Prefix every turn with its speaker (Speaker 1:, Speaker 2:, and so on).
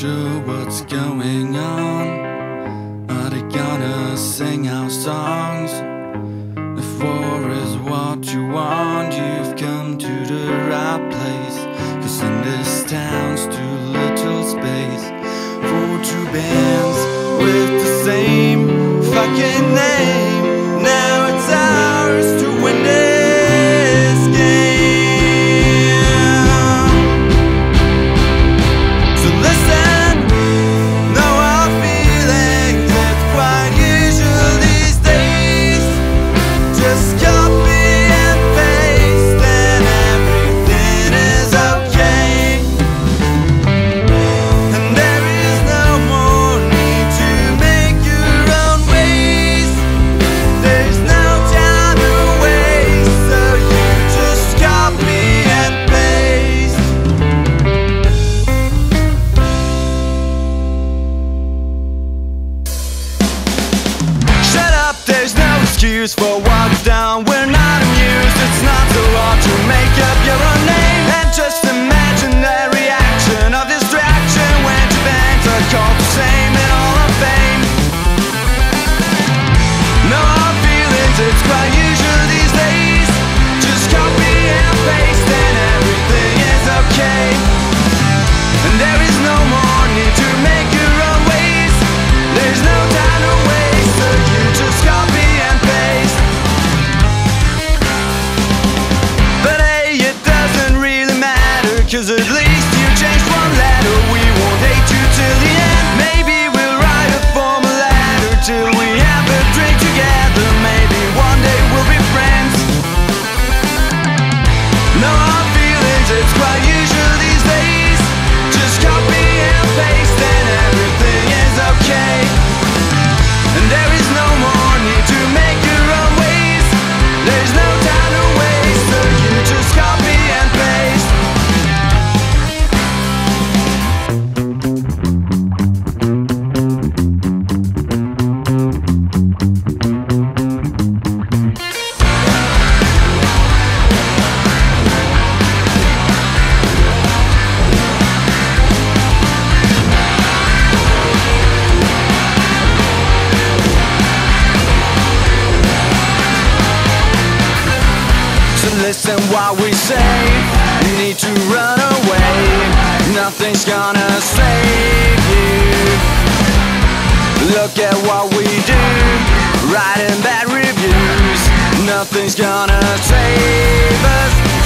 Speaker 1: sure what's going on. Are they gonna sing our songs? excuse for what's down when Cause at least you changed one letter. Listen what we say. You need to run away. Nothing's gonna save you. Look at what we do. Writing bad reviews. Nothing's gonna save us.